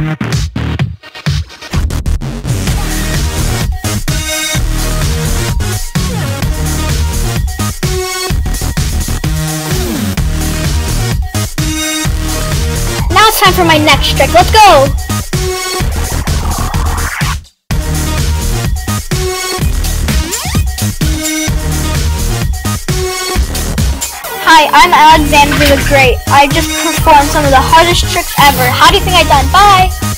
Now it's time for my next trick. Let's go! Hi, I'm Alexander the Great. I just performed some of the hardest tricks ever. How do you think I done? Bye!